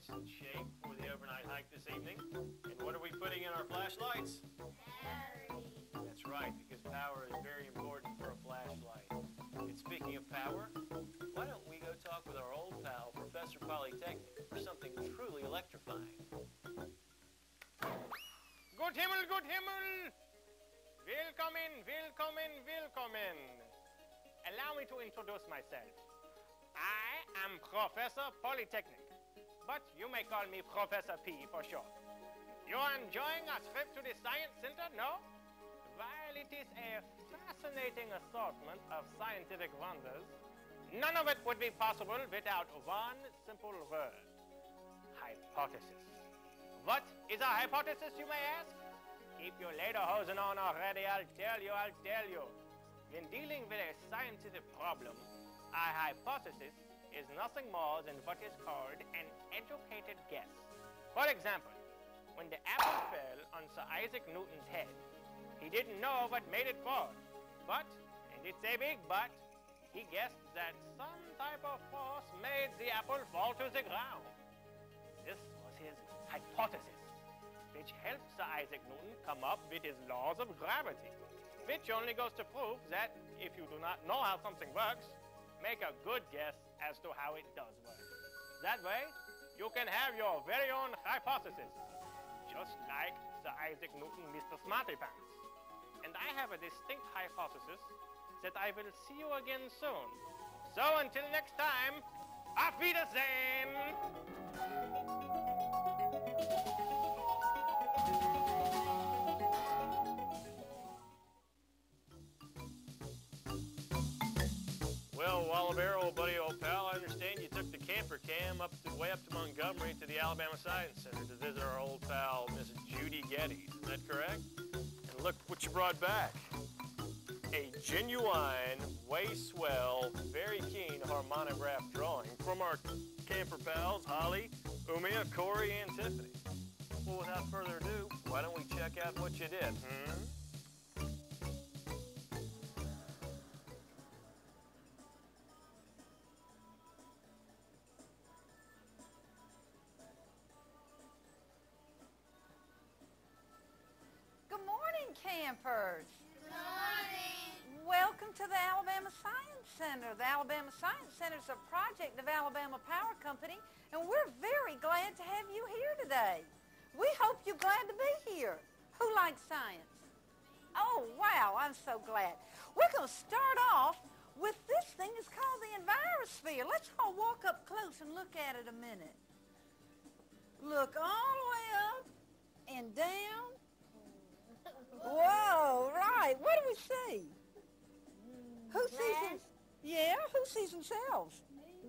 lights in shape for the overnight hike this evening. And what are we putting in our flashlights? Battery. That's right, because power is very important for a flashlight. And speaking of power, why don't we go talk with our old pal, Professor Polytechnic, for something truly electrifying. Good Himmel, good Himmel! Willkommen, willkommen, willkommen! Allow me to introduce myself. I am Professor Polytechnic, but you may call me Professor P for short. You are enjoying a trip to the Science Center, no? While it is a fascinating assortment of scientific wonders, none of it would be possible without one simple word hypothesis. What is a hypothesis, you may ask? Keep your lederhosen on already, I'll tell you, I'll tell you. In dealing with a scientific problem, a hypothesis is nothing more than what is called an educated guess. For example, when the apple fell on Sir Isaac Newton's head, he didn't know what made it fall. But, and it's a big but, he guessed that some type of force made the apple fall to the ground. This was his hypothesis, which helped Sir Isaac Newton come up with his laws of gravity, which only goes to prove that if you do not know how something works, make a good guess as to how it does work. That way, you can have your very own hypothesis, just like Sir Isaac Newton, Mr. Smarty Pants. And I have a distinct hypothesis that I will see you again soon. So until next time, auf Wiedersehen! Up to Montgomery to the Alabama Science Center to visit our old pal, Miss Judy Geddes. Is that correct? And look what you brought back. A genuine, way swell, very keen harmonograph drawing from our camper pals, Holly, Umia, Corey, and Tiffany. Well, without further ado, why don't we check out what you did, hmm? Morning, campers. Good morning. Welcome to the Alabama Science Center. The Alabama Science Center is a project of Alabama Power Company, and we're very glad to have you here today. We hope you're glad to be here. Who likes science? Oh, wow, I'm so glad. We're going to start off with this thing. It's called the envirosphere. Let's all walk up close and look at it a minute. Look all the way up and down. Whoa, right. Who sees them? Yeah, who sees themselves?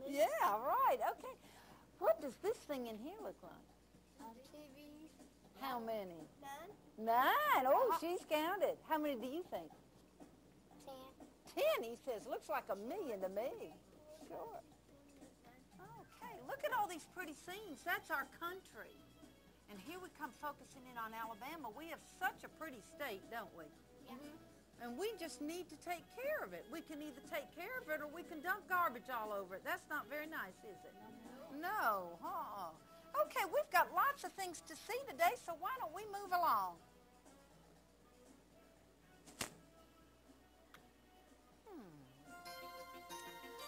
Yeah, right. Okay. What does this thing in here look like? TV. How many? None. Nine. Oh, uh-huh. she's counted. How many do you think? Ten. Ten, he says. Looks like a million to me. Sure. Okay, look at all these pretty scenes. That's our country. And here we come focusing in on Alabama. We have such a pretty state, don't we? Yeah. Mm-hmm. And we just need to take care of it. We can either take care of it or we can dump garbage all over it. That's not very nice, is it? No, huh? Okay, we've got lots of things to see today, so why don't we move along? Hmm.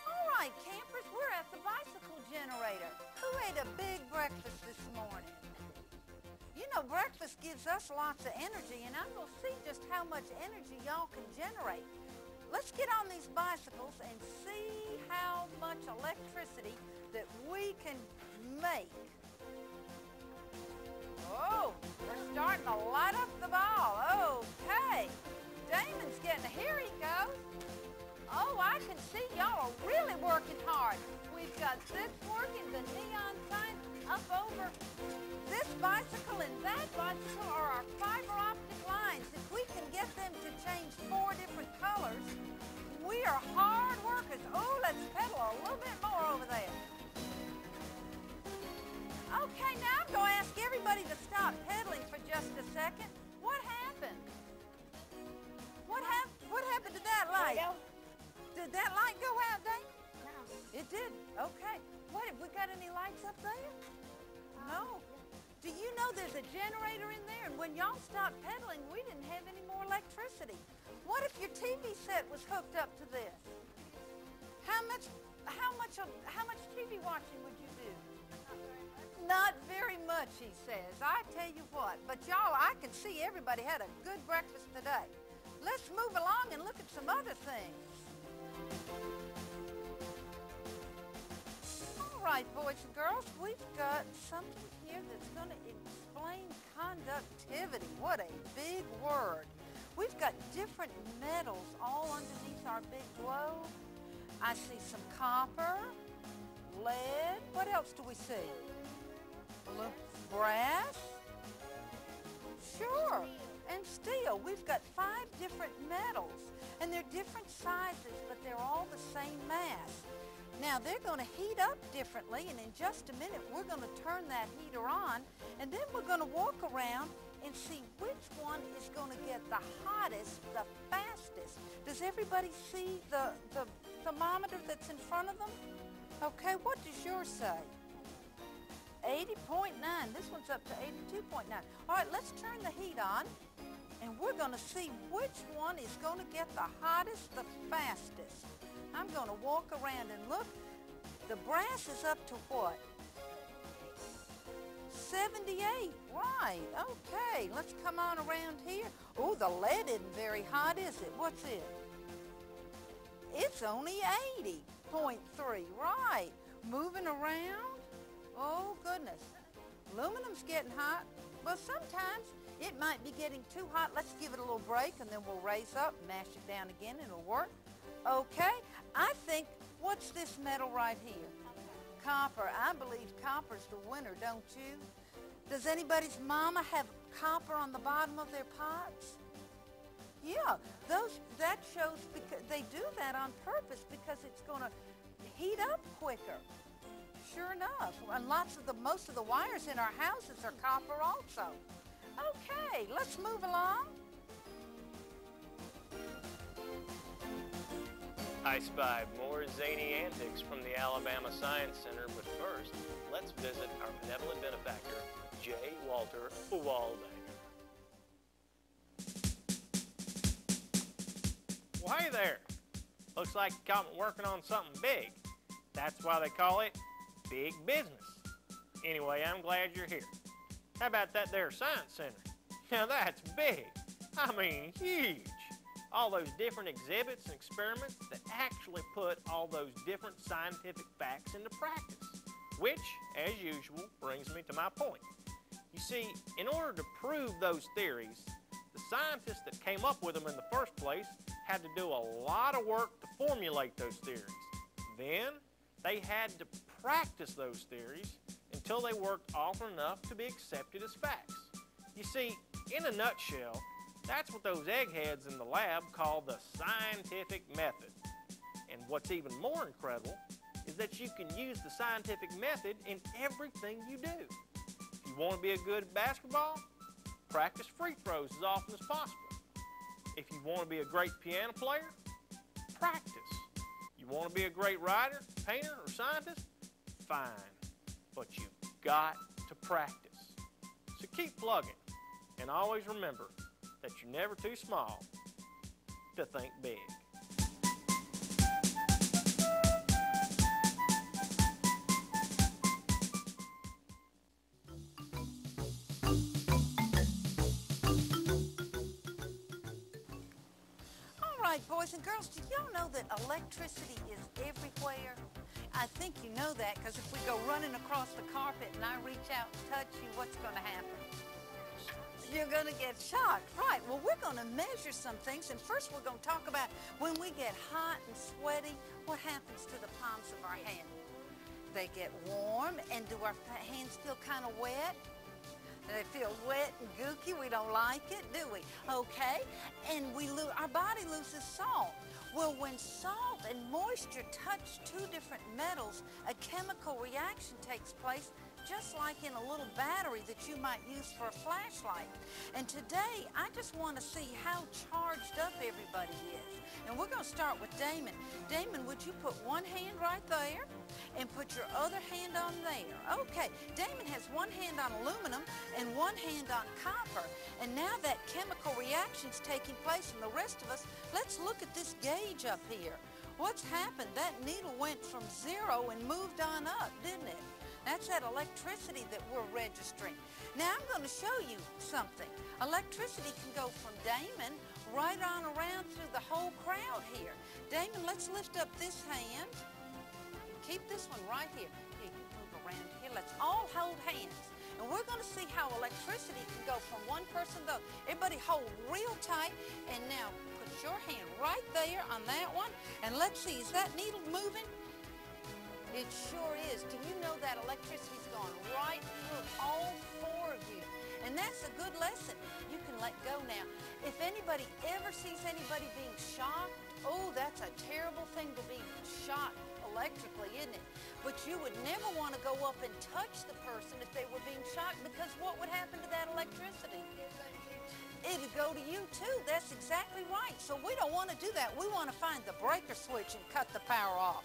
All right, campers, we're at the bicycle generator. Who ate a big breakfast this morning? Know, breakfast gives us lots of energy, and I'm going to see just how much energy y'all can generate. Let's get on these bicycles and see how much electricity that we can make. Oh, they're starting to light up the ball. Okay. Damon's getting, here he goes. Oh, I can see y'all are really working hard. We've got this working, the neon sign up over this bicycle and that bicycle are our fiber optic lines. If we can get them to change four different colors, we are hard workers. Oh, let's pedal a little bit more over there. Okay, now I'm going to ask everybody to stop pedaling for just a second. What happened? What, hap- what happened to that light? Did that light go out, Dave? No. It did. Okay. What, have we got any lights up there? No. Do you know there's a generator in there? And when y'all stopped pedaling, we didn't have any more electricity. What if your TV set was hooked up to this? How much, how much, how much TV watching would you do? Not very much, he says. I tell you what. But y'all, I can see everybody had a good breakfast today. Let's move along and look at some other things. All right, boys and girls, we've got something here that's going to explain conductivity. What a big word. We've got different metals all underneath our big globe. I see some copper, lead. What else do we see? Blue, brass? Sure. And steel. We've got five different metals. And they're different sizes, but they're all the same mass. Now, they're going to heat up differently, and in just a minute, we're going to turn that heater on, and then we're going to walk around and see which one is going to get the hottest, the fastest. Does everybody see the, the thermometer that's in front of them? Okay, what does yours say? 80.9. This one's up to 82.9. All right, let's turn the heat on, and we're going to see which one is going to get the hottest, the fastest. I'm going to walk around and look. The brass is up to what? 78. Right. Okay. Let's come on around here. Oh, the lead isn't very hot, is it? What's it? It's only 80.3. Right. Moving around. Oh, goodness. Aluminum's getting hot. Well, sometimes it might be getting too hot. Let's give it a little break, and then we'll raise up, mash it down again, and it'll work. Okay, I think, what's this metal right here? Copper. I believe copper's the winner, don't you? Does anybody's mama have copper on the bottom of their pots? Yeah, those that shows because they do that on purpose because it's going to heat up quicker. Sure enough, and lots of the most of the wires in our houses are copper also. Okay, let's move along. I spy more zany antics from the Alabama Science Center, but first, let's visit our benevolent benefactor, J. Walter Waldenger. Well, hey there. Looks like you caught me working on something big. That's why they call it big business. Anyway, I'm glad you're here. How about that there Science Center? Now that's big. I mean, huge. All those different exhibits and experiments that actually put all those different scientific facts into practice. Which, as usual, brings me to my point. You see, in order to prove those theories, the scientists that came up with them in the first place had to do a lot of work to formulate those theories. Then, they had to practice those theories until they worked often enough to be accepted as facts. You see, in a nutshell, that's what those eggheads in the lab call the scientific method. And what's even more incredible is that you can use the scientific method in everything you do. If you want to be a good basketball, practice free throws as often as possible. If you want to be a great piano player, practice. You want to be a great writer, painter, or scientist? Fine. But you've got to practice. So keep plugging. And always remember that you're never too small to think big. All right, boys and girls, did y'all know that electricity is everywhere? I think you know that because if we go running across the carpet and I reach out and touch you, what's going to happen? You're going to get shocked. Right. Well, we're going to measure some things. And first, we're going to talk about when we get hot and sweaty, what happens to the palms of our hand? They get warm. And do our hands feel kind of wet? They feel wet and gooky. We don't like it, do we? Okay. And we lo- our body loses salt. Well, when salt and moisture touch two different metals, a chemical reaction takes place just like in a little battery that you might use for a flashlight. And today, I just want to see how charged up everybody is. And we're going to start with Damon. Damon, would you put one hand right there and put your other hand on there? Okay, Damon has one hand on aluminum and one hand on copper. And now that chemical reaction's taking place in the rest of us, let's look at this gauge up here. What's happened? That needle went from zero and moved on up, didn't it? That's that electricity that we're registering. Now I'm going to show you something. Electricity can go from Damon right on around through the whole crowd here. Damon, let's lift up this hand. Keep this one right here. Here, you move around here. Let's all hold hands. And we're going to see how electricity can go from one person to the other. Everybody hold real tight. And now put your hand right there on that one. And let's see, is that needle moving? It sure is. Do you know that electricity's gone right through all four of you? And that's a good lesson. You can let go now. If anybody ever sees anybody being shocked, oh, that's a terrible thing to be shocked electrically, isn't it? But you would never want to go up and touch the person if they were being shocked because what would happen to that electricity? It'd go to you too. That's exactly right. So we don't want to do that. We want to find the breaker switch and cut the power off.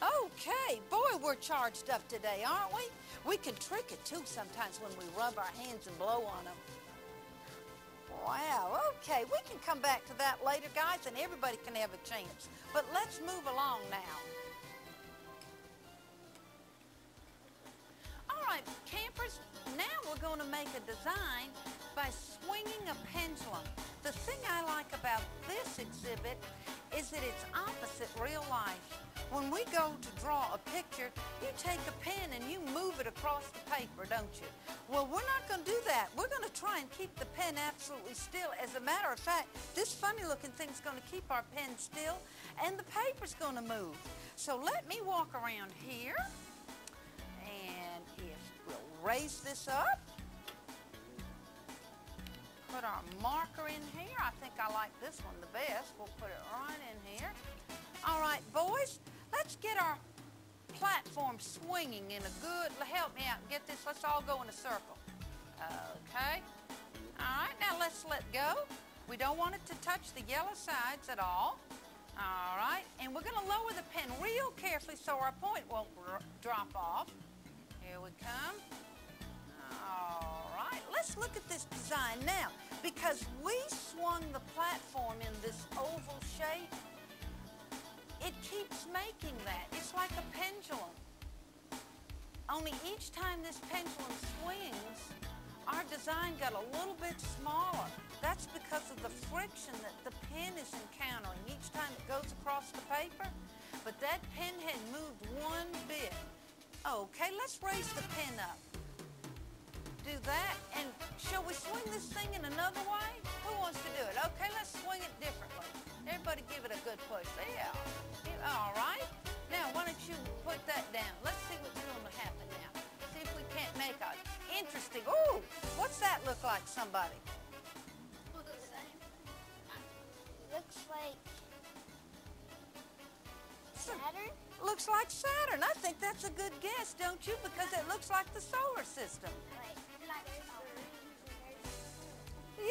Okay, boy, we're charged up today, aren't we? We can trick it too sometimes when we rub our hands and blow on them. Wow, okay, we can come back to that later, guys, and everybody can have a chance. But let's move along now. All right, campers, now we're going to make a design by swinging a pendulum. The thing I like about this exhibit is that it's opposite real life. When we go to draw a picture, you take a pen and you move it across the paper, don't you? Well, we're not going to do that. We're going to try and keep the pen absolutely still. As a matter of fact, this funny-looking thing's going to keep our pen still, and the paper's going to move. So let me walk around here, and if we'll raise this up, put our marker in here. I think I like this one the best. We'll put it right in here. All right, boys, let's get our platform swinging in a good, help me out, and get this, let's all go in a circle. Okay. All right, now let's let go. We don't want it to touch the yellow sides at all. All right, and we're going to lower the pen real carefully so our point won't drop off. Here we come. All right, let's look at this design now. Because we swung the platform in this oval shape, it keeps making that. It's like a pendulum. Only each time this pendulum swings, our design got a little bit smaller. That's because of the friction that the pen is encountering each time it goes across the paper. But that pen had moved one bit. Okay, let's raise the pen up. Do that, and shall we swing this thing in another way? Who wants to do it? Okay, let's swing it differently. That look like, somebody? Looks like Saturn. Looks like Saturn. I think that's a good guess, don't you? Because it looks like the solar system.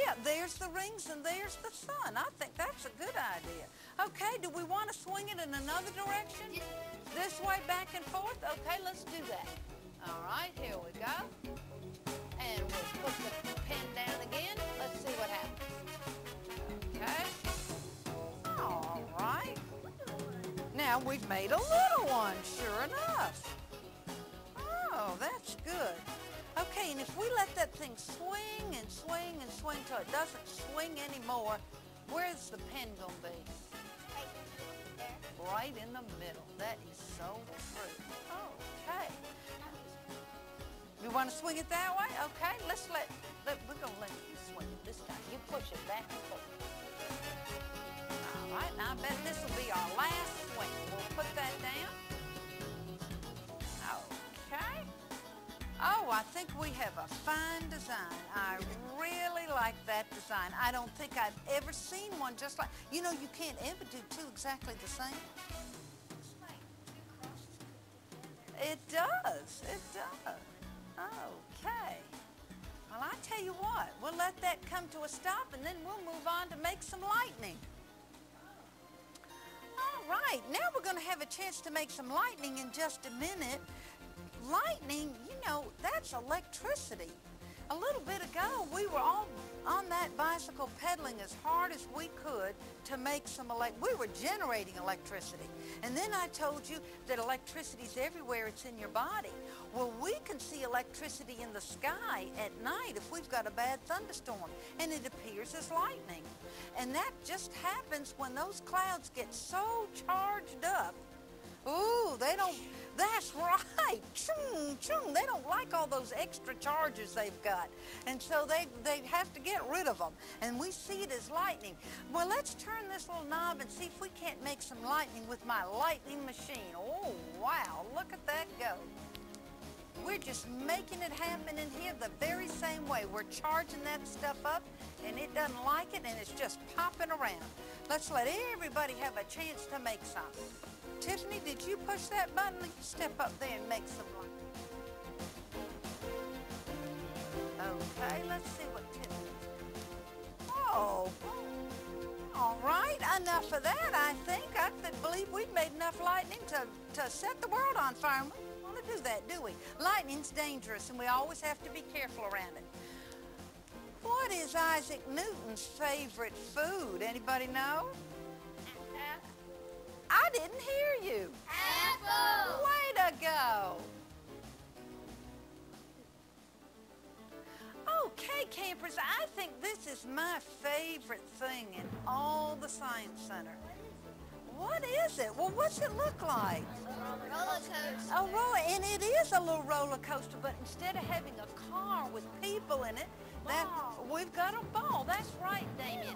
Yeah, there's the rings and there's the sun. I think that's a good idea. Okay, do we want to swing it in another direction? This way, back and forth? Okay, let's do that. All right, here we go. And we'll put the pen down again. Let's see what happens. Okay. All right. Now we've made a little one, sure enough. Oh, that's good. Okay, and if we let that thing swing and swing and swing till it doesn't swing anymore, where's the pen going to be? Right there. Right in the middle. That is so true. Okay. You want to swing it that way? Okay, let's let, Look, we're gonna let you swing it this time. You push it back and forth. All right, now I bet this will be our last swing. We'll put that down. Okay. Oh, I think we have a fine design. I really like that design. I don't think I've ever seen one just like, you know, you can't ever do two exactly the same. It does, it does. Okay. Well, I tell you what, we'll let that come to a stop and then we'll move on to make some lightning. All right, now we're going to have a chance to make some lightning in just a minute. Lightning, you know, that's electricity. A little bit ago, we were all on that bicycle pedaling as hard as we could to make some elect. We were generating electricity. And then I told you that electricity's everywhere. It's in your body. Well, we can see electricity in the sky at night if we've got a bad thunderstorm, and it appears as lightning. And that just happens when those clouds get so charged up. Ooh, they don't, that's right. Choom, choom. They don't like all those extra charges they've got. And so they, they have to get rid of them. And we see it as lightning. Well, let's turn this little knob and see if we can't make some lightning with my lightning machine. Oh, wow. Look at that go. We're just making it happen in here the very same way. We're charging that stuff up, and it doesn't like it, and it's just popping around. Let's let everybody have a chance to make some. Tiffany, did you push that button? Step up there and make some light. Okay, let's see what Tiffany. Oh, all right. Enough of that, I think. I believe we've made enough lightning to, to set the world on fire. We don't want to do that, do we? Lightning's dangerous, and we always have to be careful around it. What is Isaac Newton's favorite food? Anybody know? I didn't hear you. Apple. Way to go. Okay, campers, I think this is my favorite thing in all the Science Center. What is it? Well, what's it look like? Roller coaster. A roller, and it is a little roller coaster, but instead of having a car with people in it, that we've got a ball. That's right, Damien.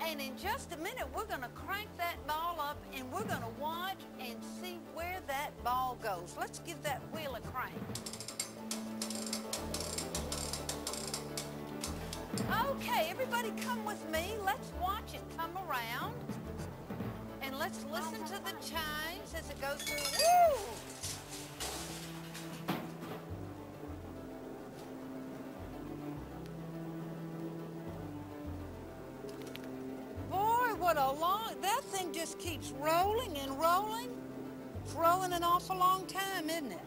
And in just a minute, we're going to crank that ball up, and we're going to watch and see where that ball goes. Let's give that wheel a crank. Okay, everybody come with me. Let's watch it come around. Let's listen to the chimes as it goes through. Woo! Boy, what a long, that thing just keeps rolling and rolling. It's rolling an awful long time, isn't it?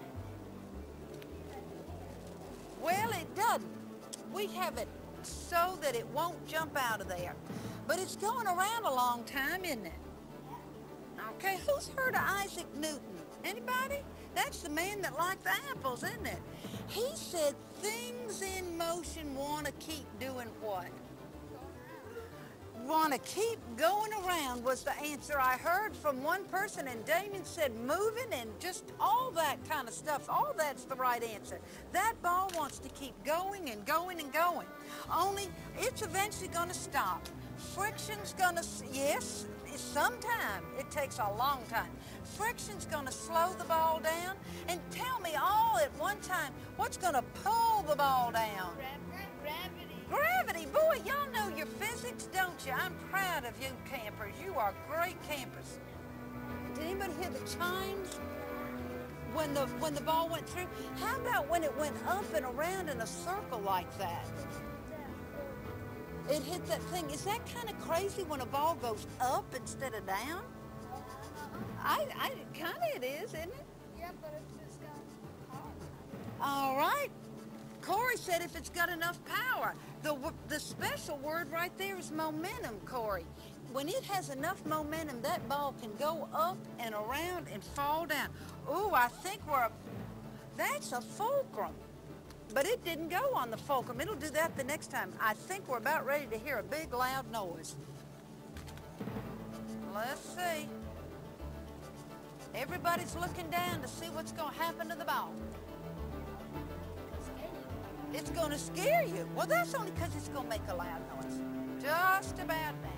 Well, it doesn't. We have it so that it won't jump out of there. But it's going around a long time, isn't it? Okay, who's heard of Isaac Newton? Anybody? That's the man that liked the apples, isn't it? He said things in motion want to keep doing what? Want to keep going around was the answer I heard from one person, and Damien said moving and just all that kind of stuff. All that's the right answer. That ball wants to keep going and going and going. Only it's eventually going to stop. Friction's going to, yes, sometime. It takes a long time. Friction's going to slow the ball down. And tell me all at one time, what's going to pull the ball down? Gravity. Gravity. Boy, y'all know your physics, don't you? I'm proud of you campers. You are great campers. Did anybody hear the chimes? When the, when the ball went through? How about when it went up and around in a circle like that? It hit that thing. Is that kind of crazy when a ball goes up instead of down? I, I kind of it is, isn't it? Yeah, but if it's got power. All right. Corey said if it's got enough power. The, the special word right there is momentum, Corey. When it has enough momentum, that ball can go up and around and fall down. Ooh, I think we're, a, that's a fulcrum. But it didn't go on the fulcrum. It'll do that the next time. I think we're about ready to hear a big loud noise. Let's see. Everybody's looking down to see what's going to happen to the ball. It's going to scare you. Well, that's only because it's going to make a loud noise. Just about now.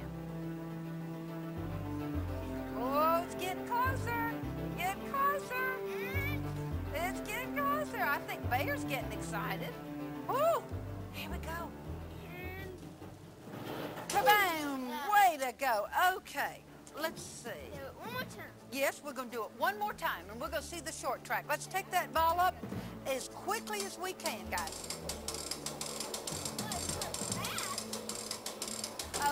Oh, it's getting closer. Getting closer. It's getting closer. I think Bear's getting excited. Woo! Here we go. Kaboom! Way to go. Okay. let's see. Do it one more time. Yes, we're going to do it one more time, and we're going to see the short track. Let's take that ball up as quickly as we can, guys.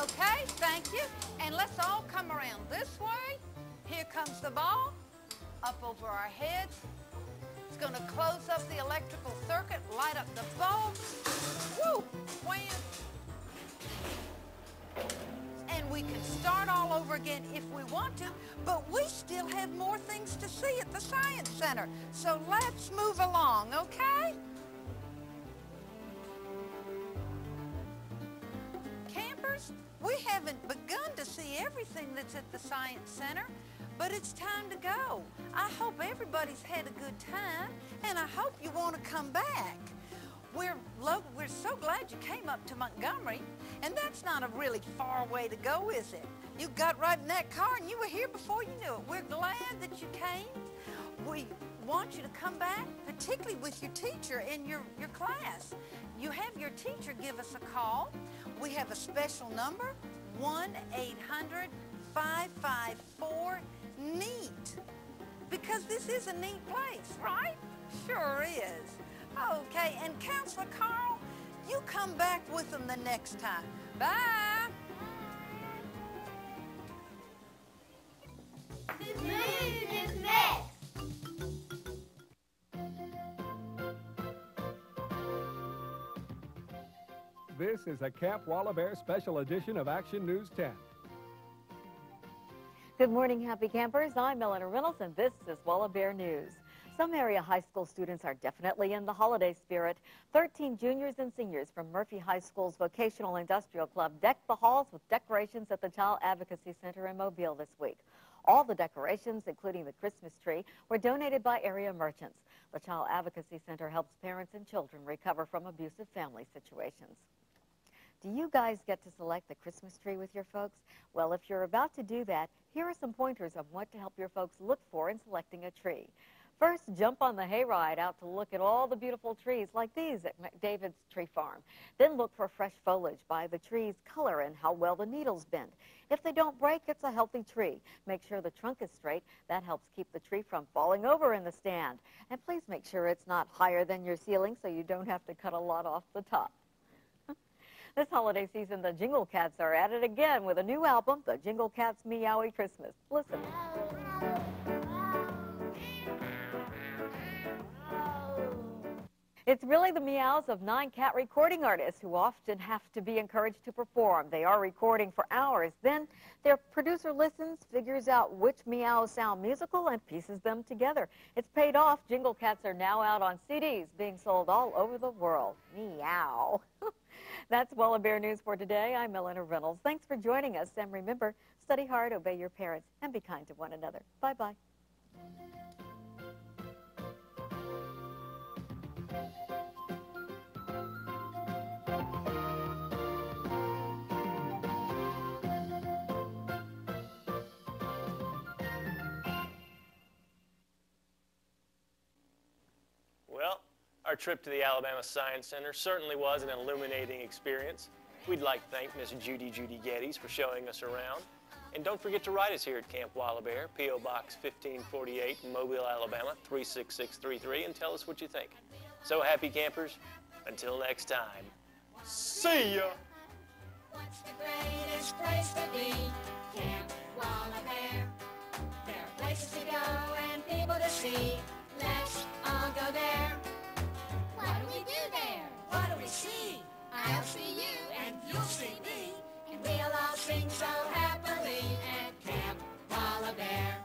Okay, thank you. And let's all come around this way. Here comes the ball, up over our heads. Going to close up the electrical circuit, light up the bulb. Woo! Wham! And we can start all over again if we want to, but we still have more things to see at the Science Center. So let's move along, okay? Campers, we haven't begun to see everything that's at the Science Center, but it's time to go. I hope everybody's had a good time, and I hope you want to come back. We're, we're so glad you came up to Montgomery, and that's not a really far way to go, is it? You got right in that car and you were here before you knew it. We're glad that you came. We want you to come back, particularly with your teacher in your, your class. You have your teacher give us a call. We have a special number, 1-800-554-NEAT. Because this is a neat place, right? Sure is. Okay, and Counselor Carl, you come back with them the next time. Bye. The moon is next. This is a Camp Wallabear special edition of Action News 10. Good morning, happy campers. I'm Eleanor Reynolds, and this is Wallabear News. Some area high school students are definitely in the holiday spirit. 13 juniors and seniors from Murphy High School's Vocational Industrial Club decked the halls with decorations at the Child Advocacy Center in Mobile this week. All the decorations, including the Christmas tree, were donated by area merchants. The Child Advocacy Center helps parents and children recover from abusive family situations. Do you guys get to select the Christmas tree with your folks? Well, if you're about to do that, here are some pointers on what to help your folks look for in selecting a tree. First, jump on the hayride out to look at all the beautiful trees like these at McDavid's Tree Farm. Then look for fresh foliage by the tree's color and how well the needles bend. If they don't break, it's a healthy tree. Make sure the trunk is straight. That helps keep the tree from falling over in the stand. And please make sure it's not higher than your ceiling so you don't have to cut a lot off the top. This holiday season, the Jingle Cats are at it again with a new album, The Jingle Cats Meowie Christmas. Listen. It's really the meows of nine cat recording artists who often have to be encouraged to perform. They are recording for hours. Then their producer listens, figures out which meows sound musical, and pieces them together. It's paid off. Jingle Cats are now out on CDs, being sold all over the world. Meow. That's Wallabear News for today. I'm Eleanor Reynolds. Thanks for joining us. And remember, study hard, obey your parents, and be kind to one another. Bye-bye. Our trip to the Alabama Science Center certainly was an illuminating experience. We'd like to thank Miss Judy Judy Geddes for showing us around. And don't forget to write us here at Camp Wallabear, P.O. Box 1548, Mobile, Alabama 36633, and tell us what you think. So happy campers, until next time, see ya! What's the greatest place to be? Camp Wallabear. There are places to go and people to see see. I'll see you and you'll see me. And we'll all sing so happily at Camp Wallabear.